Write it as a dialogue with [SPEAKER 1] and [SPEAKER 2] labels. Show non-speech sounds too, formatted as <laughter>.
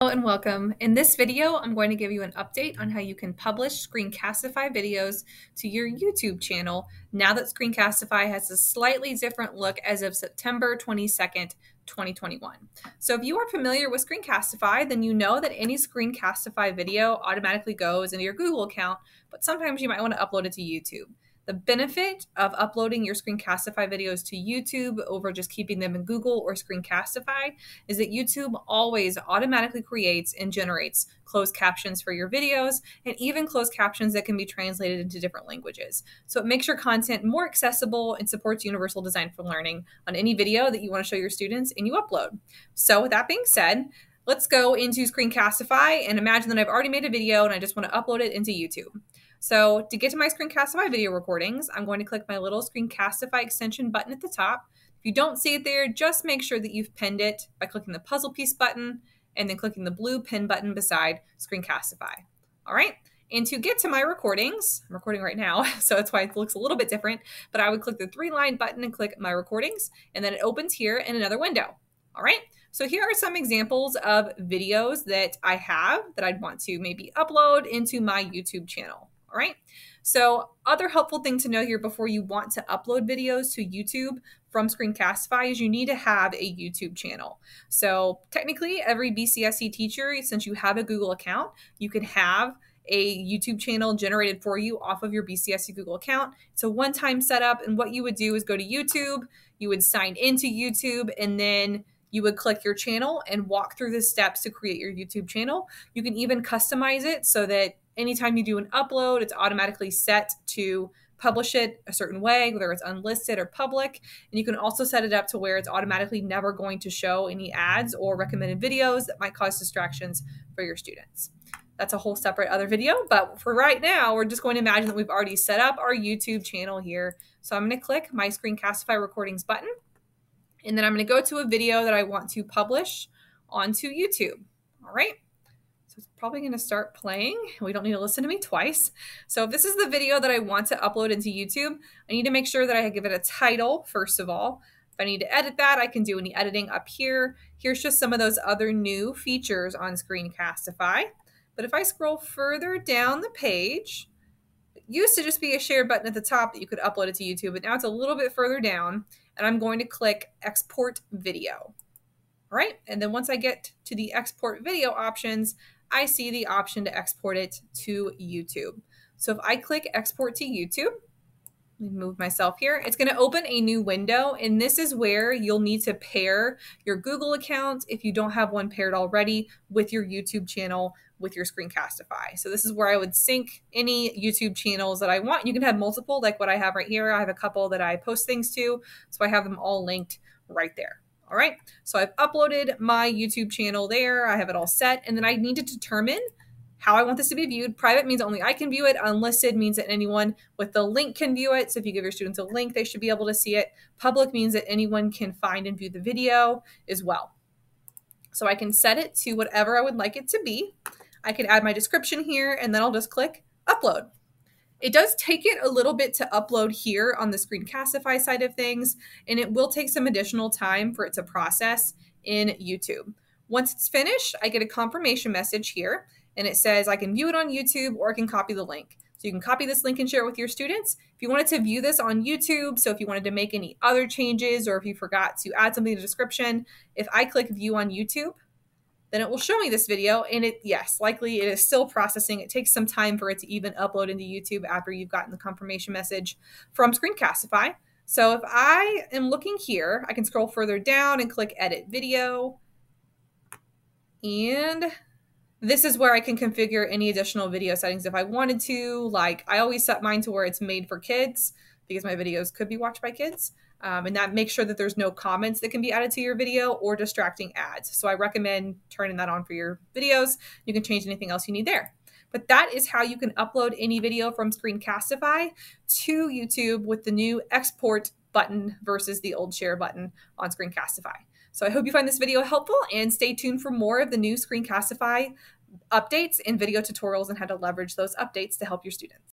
[SPEAKER 1] Hello and welcome. In this video, I'm going to give you an update on how you can publish Screencastify videos to your YouTube channel now that Screencastify has a slightly different look as of September 22nd, 2021. So if you are familiar with Screencastify, then you know that any Screencastify video automatically goes into your Google account, but sometimes you might want to upload it to YouTube. The benefit of uploading your Screencastify videos to YouTube over just keeping them in Google or Screencastify is that YouTube always automatically creates and generates closed captions for your videos and even closed captions that can be translated into different languages. So it makes your content more accessible and supports universal design for learning on any video that you want to show your students and you upload. So with that being said, let's go into Screencastify and imagine that I've already made a video and I just want to upload it into YouTube. So to get to my Screencastify video recordings, I'm going to click my little Screencastify extension button at the top. If you don't see it there, just make sure that you've pinned it by clicking the puzzle piece button and then clicking the blue pin button beside Screencastify. All right. And to get to my recordings, I'm recording right now, <laughs> so that's why it looks a little bit different, but I would click the three line button and click my recordings, and then it opens here in another window. All right. So here are some examples of videos that I have that I'd want to maybe upload into my YouTube channel. All right. So other helpful thing to know here before you want to upload videos to YouTube from Screencastify is you need to have a YouTube channel. So technically every BCSC teacher, since you have a Google account, you can have a YouTube channel generated for you off of your BCSC Google account. It's a one-time setup. And what you would do is go to YouTube, you would sign into YouTube, and then you would click your channel and walk through the steps to create your YouTube channel. You can even customize it so that anytime you do an upload, it's automatically set to publish it a certain way, whether it's unlisted or public. And you can also set it up to where it's automatically never going to show any ads or recommended videos that might cause distractions for your students. That's a whole separate other video. But for right now, we're just going to imagine that we've already set up our YouTube channel here. So I'm going to click my Screencastify recordings button. And then I'm going to go to a video that I want to publish onto YouTube. All right probably going to start playing. We don't need to listen to me twice. So if this is the video that I want to upload into YouTube, I need to make sure that I give it a title, first of all. If I need to edit that, I can do any editing up here. Here's just some of those other new features on Screencastify. But if I scroll further down the page, it used to just be a share button at the top that you could upload it to YouTube, but now it's a little bit further down, and I'm going to click Export Video. All right, and then once I get to the Export Video options, I see the option to export it to YouTube. So if I click export to YouTube, move myself here. It's going to open a new window, and this is where you'll need to pair your Google account if you don't have one paired already with your YouTube channel with your Screencastify. So this is where I would sync any YouTube channels that I want. You can have multiple, like what I have right here. I have a couple that I post things to, so I have them all linked right there. All right, so I've uploaded my YouTube channel there. I have it all set, and then I need to determine how I want this to be viewed. Private means only I can view it. Unlisted means that anyone with the link can view it. So if you give your students a link, they should be able to see it. Public means that anyone can find and view the video as well. So I can set it to whatever I would like it to be. I can add my description here, and then I'll just click upload. It does take it a little bit to upload here on the Screencastify side of things, and it will take some additional time for it to process in YouTube. Once it's finished, I get a confirmation message here, and it says I can view it on YouTube or I can copy the link. So you can copy this link and share it with your students. If you wanted to view this on YouTube, so if you wanted to make any other changes or if you forgot to add something to the description, if I click view on YouTube, then it will show me this video. And it, yes, likely it is still processing. It takes some time for it to even upload into YouTube after you've gotten the confirmation message from Screencastify. So if I am looking here, I can scroll further down and click edit video. And this is where I can configure any additional video settings if I wanted to. Like I always set mine to where it's made for kids because my videos could be watched by kids. Um, and that makes sure that there's no comments that can be added to your video or distracting ads. So I recommend turning that on for your videos. You can change anything else you need there. But that is how you can upload any video from Screencastify to YouTube with the new export button versus the old share button on Screencastify. So I hope you find this video helpful and stay tuned for more of the new Screencastify updates and video tutorials and how to leverage those updates to help your students.